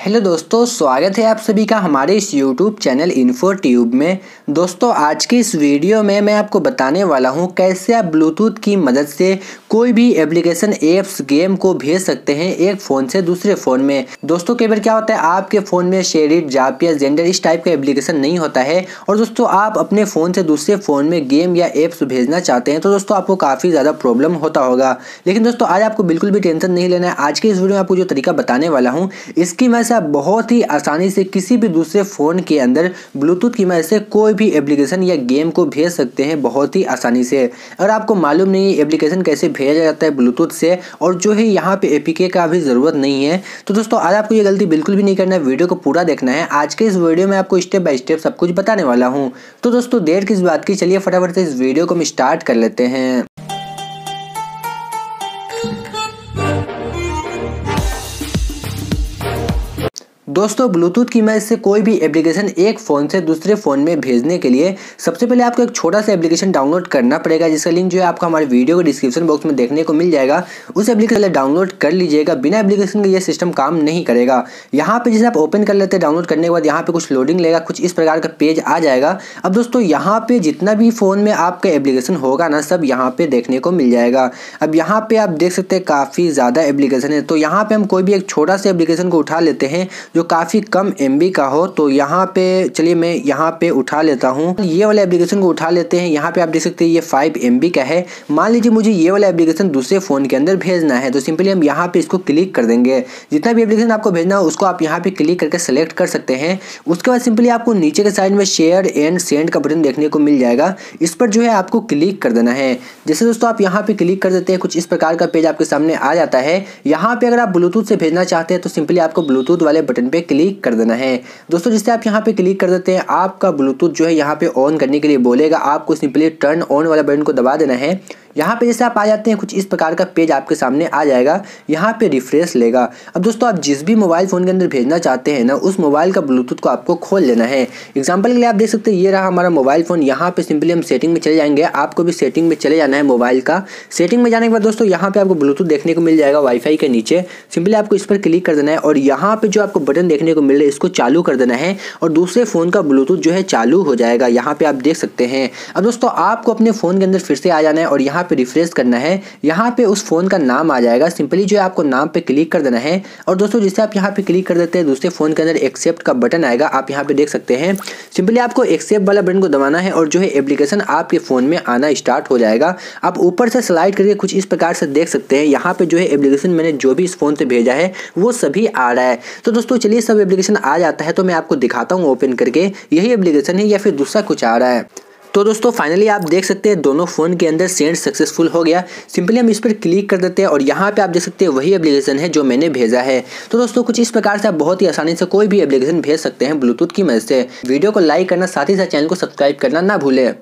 Hello दोस्तों, स्वागत है आप सभी का हमारे इस यूट्यूब चैनल इन्फो ट्यूब में। दोस्तों, आज की इस वीडियो में मैं आपको बताने वाला हूँ कैसे आप ब्लूटूथ की मदद से कोई भी एप्लीकेशन एप्स गेम को भेज सकते हैं एक फ़ोन से दूसरे फ़ोन में। दोस्तों, कई बार क्या होता है, आपके फ़ोन में शेरिट जापिया जेंडर इस टाइप का एप्लीकेशन नहीं होता है। और दोस्तों, आप अपने फ़ोन से दूसरे फ़ोन में गेम या एप्स भेजना चाहते हैं तो दोस्तों, आपको काफ़ी ज़्यादा प्रॉब्लम होता होगा। लेकिन दोस्तों, आज आपको बिल्कुल भी टेंशन नहीं लेना है। आज की इस वीडियो में आपको जो तरीका बताने वाला हूँ, इसकी मैं से आप बहुत ही आसानी से किसी भी दूसरे फ़ोन के अंदर ब्लूटूथ की मदद से कोई भी एप्लीकेशन या गेम को भेज सकते हैं बहुत ही आसानी से। अगर आपको मालूम नहीं है एप्लीकेशन कैसे भेजा जाता है ब्लूटूथ से और जो है यहाँ पे एपीके का भी ज़रूरत नहीं है। तो दोस्तों, आज आपको ये गलती बिल्कुल भी नहीं करना है, वीडियो को पूरा देखना है। आज के इस वीडियो में आपको स्टेप बाय स्टेप सब कुछ बताने वाला हूँ। तो दोस्तों, देर किस बात की? चलिए फटाफट से इस वीडियो को हम स्टार्ट कर लेते हैं। दोस्तों ब्लूटूथ की मदद से कोई भी एप्लीकेशन एक फ़ोन से दूसरे फ़ोन में भेजने के लिए सबसे पहले आपको एक छोटा सा एप्लीकेशन डाउनलोड करना पड़ेगा, जिसका लिंक जो है आपको हमारे वीडियो के डिस्क्रिप्शन बॉक्स में देखने को मिल जाएगा। उस एप्लीकेशन डाउनलोड कर लीजिएगा। बिना एप्लीकेशन के ये सिस्टम काम नहीं करेगा। यहाँ पर जैसे आप ओपन कर लेते हैं डाउनलोड करने के बाद यहाँ पर कुछ लोडिंग लेगा, कुछ इस प्रकार का पेज आ जाएगा। अब दोस्तों, यहाँ पर जितना भी फ़ोन में आपका एप्लीकेशन होगा ना, सब यहाँ पे देखने को मिल जाएगा। अब यहाँ पर आप देख सकते हैं काफ़ी ज़्यादा एप्लीकेशन है। तो यहाँ पर हम कोई भी एक छोटा सा एप्लीकेशन को उठा लेते हैं जो काफ़ी कम एमबी का हो तो यहाँ पे, चलिए मैं यहाँ पे उठा लेता हूँ। ये वाले एप्लीकेशन को उठा लेते हैं। यहाँ पे आप देख सकते हैं ये फाइव एम का है। मान लीजिए मुझे ये वाला एप्लीकेशन दूसरे फ़ोन के अंदर भेजना है तो सिंपली हम यहाँ पे इसको क्लिक कर देंगे। जितना भी एप्लीकेशन आपको भेजना हो, उसको आप यहाँ पे क्लिक करके सेलेक्ट कर सकते हैं। उसके बाद सिंपली आपको नीचे के साइड में शेयर एंड सेंड का बटन देखने को मिल जाएगा। इस पर जो है आपको क्लिक कर देना है। जैसे दोस्तों आप यहाँ पे क्लिक कर देते हैं, कुछ इस प्रकार का पेज आपके सामने आ जाता है। यहाँ पे अगर आप ब्लूटूथ से भेजना चाहते हैं तो सिंपली आपको ब्लूटूथ वाले बटन पे क्लिक कर देना है। दोस्तों, जिससे आप यहाँ पे क्लिक कर देते हैं, आपका ब्लूटूथ जो है यहाँ पे ऑन करने के लिए बोलेगा। आपको सिंपली टर्न ऑन वाला बटन को दबा देना है। यहाँ पे जैसे आप आ जाते हैं, कुछ इस प्रकार का पेज आपके सामने आ जाएगा। यहाँ पे रिफ्रेश लेगा। अब दोस्तों, आप जिस भी मोबाइल फ़ोन के अंदर भेजना चाहते हैं ना, उस मोबाइल का ब्लूटूथ को आपको खोल लेना है। एग्ज़ाम्पल के लिए आप देख सकते हैं, ये रहा हमारा मोबाइल फ़ोन। यहाँ पे सिंपली हम सेटिंग में चले जाएँगे। आपको भी सेटिंग में चले जाना है मोबाइल का। सेटिंग में जाने के बाद दोस्तों, यहाँ पे आपको ब्लूटूथ देखने को मिल जाएगा वाईफाई के नीचे। सिंपली आपको इस पर क्लिक कर देना है और यहाँ पे जो आपको बटन देखने को मिल रहा है, इसको चालू कर देना है और दूसरे फ़ोन का ब्लूटूथ जो है, चालू हो जाएगा। यहाँ पे आप देख सकते हैं। अब दोस्तों, आपको अपने फ़ोन के अंदर फिर से आ जाना है और यहाँ पे रिफ्रेश करना है, यहाँ पे उस फ़ोन का नाम आ जाएगा। सिंपली जो है आपको नाम पे क्लिक कर देना है। और दोस्तों, जिससे आप यहाँ पे क्लिक कर देते हैं, दूसरे फ़ोन के अंदर एक्सेप्ट का बटन आएगा। आप यहाँ पे देख सकते हैं। सिंपली आपको एक्सेप्ट वाला बटन को दबाना है और जो है एप्लीकेशन आपके फ़ोन में आना स्टार्ट हो जाएगा। आप ऊपर से स्लाइड करके कुछ इस प्रकार से देख सकते हैं। यहाँ पे जो है एप्लीकेशन मैंने जो भी इस फ़ोन से भेजा है, वो सभी आ रहा है। तो दोस्तों, चलिए सब एप्लीकेशन आ जाता है तो मैं आपको दिखाता हूँ ओपन करके। यही एप्लीकेशन है या फिर दूसरा कुछ आ रहा है। तो दोस्तों फाइनली आप देख सकते हैं दोनों फ़ोन के अंदर सेंड सक्सेसफुल हो गया। सिंपली हम इस पर क्लिक कर देते हैं और यहाँ पे आप देख सकते हैं वही एप्लीकेशन है जो मैंने भेजा है। तो दोस्तों, कुछ इस प्रकार से आप बहुत ही आसानी से कोई भी एप्लीकेशन भेज सकते हैं ब्लूटूथ की मदद से। वीडियो को लाइक करना, साथ ही साथ चैनल को सब्सक्राइब करना ना भूलें।